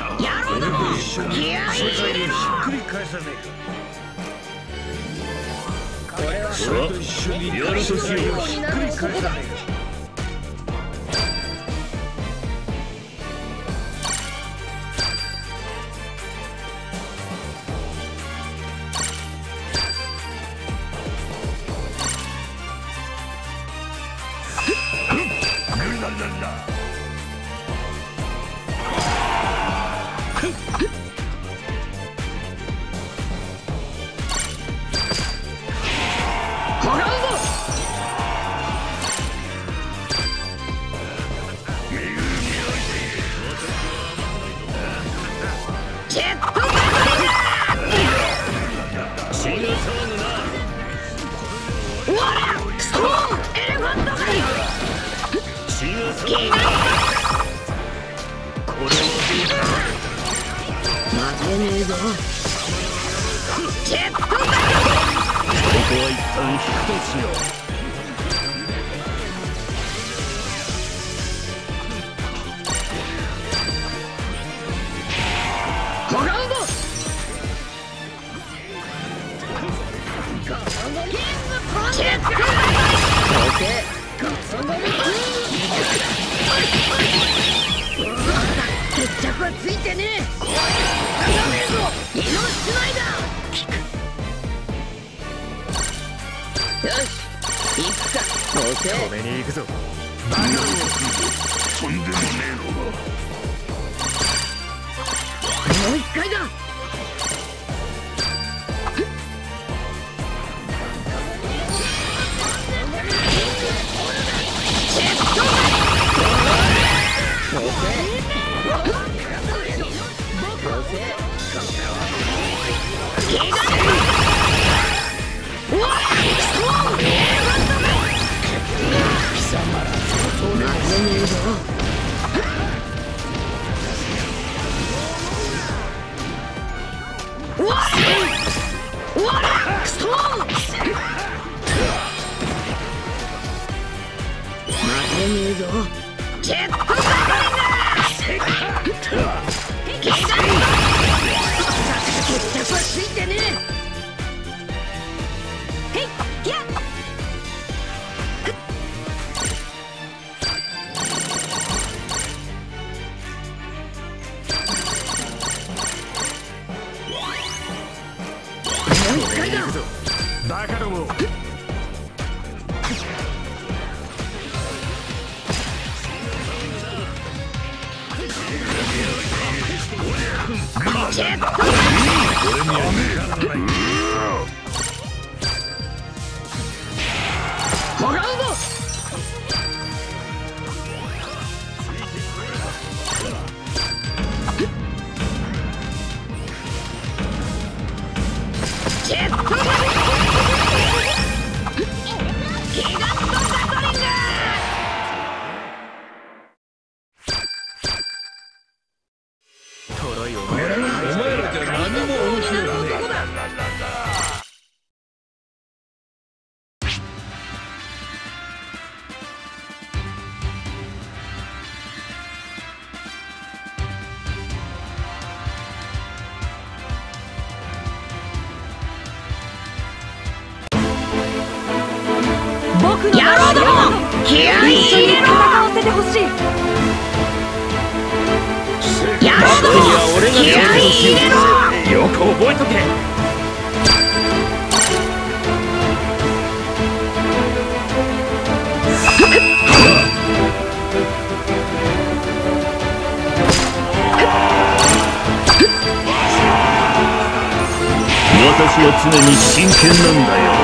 やろうども気合いひっくり返さねえかこれはよろしをひっくり返さねえか。けねえぞここは一旦引くとしよう止めに行くぞうわ命をだバカども俺にはよく覚えとけ。私は常に真剣なんだよ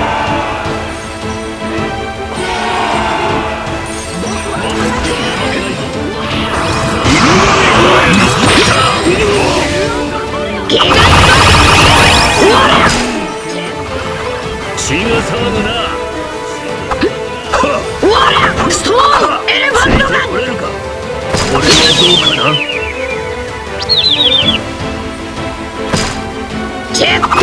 ここ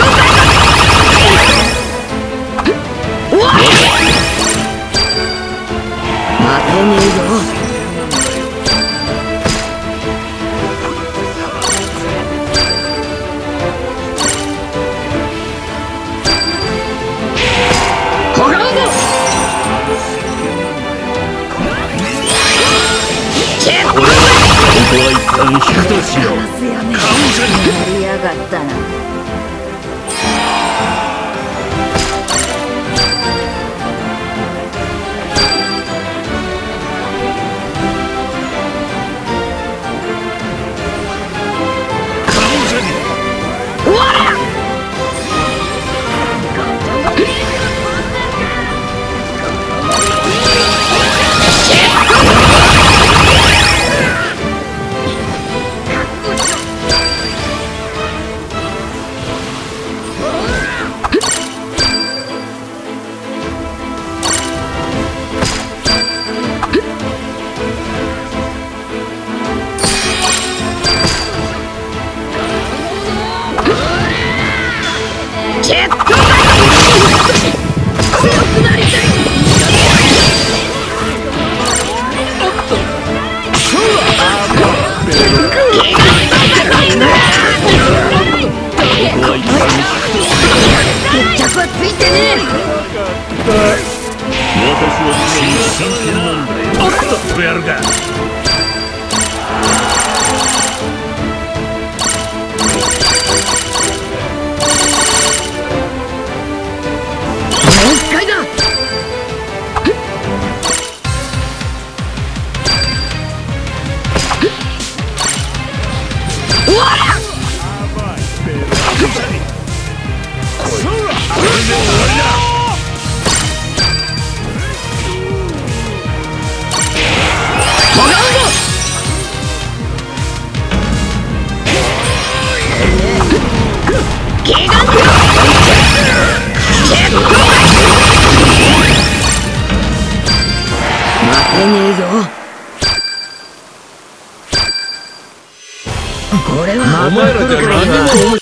は一旦引くとしよう。っとそれやるか。お前らじゃ何も